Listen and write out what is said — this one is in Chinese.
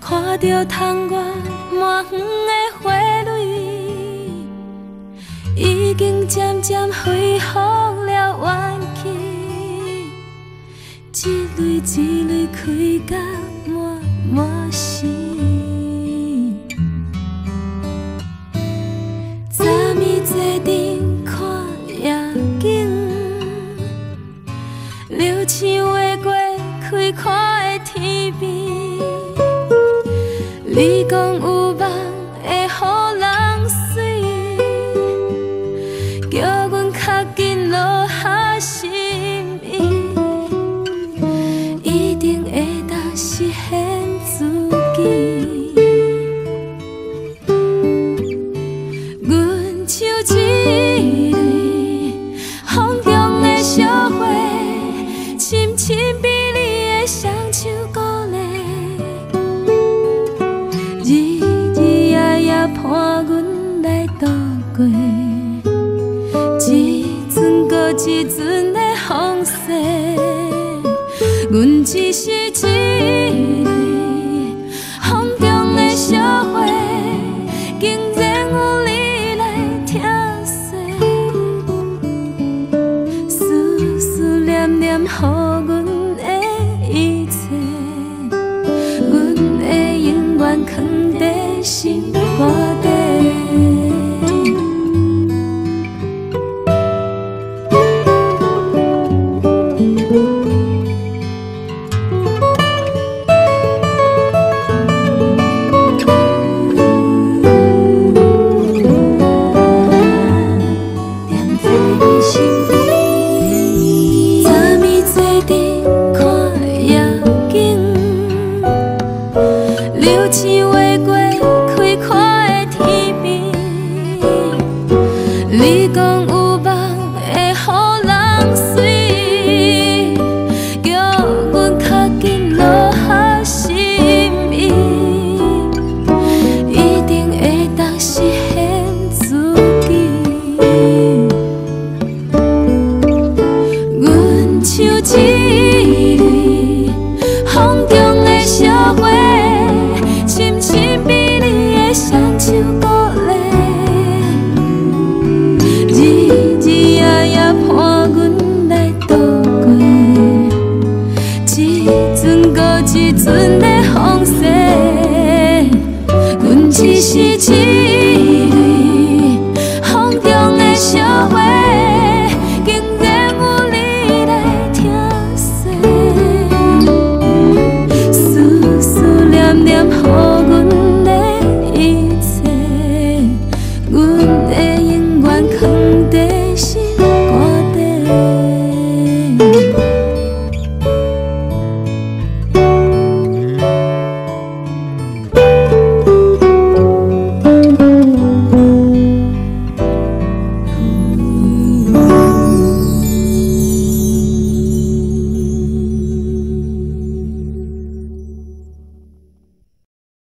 看着窗外满园的花蕊，已经渐渐恢复了元气，一朵一朵开到满满时。昨暝坐阵看夜景，流星划过开阔的天边。你讲有梦会予人死，叫阮较紧落下心，一定会当实现自己。阮像一。过，一寸搁一寸的风雪，阮只是一风中的小花，竟然有你来疼惜，思思念念乎阮的一切，阮会永远藏在心肝底。一寸一寸的风雪，阮一时一。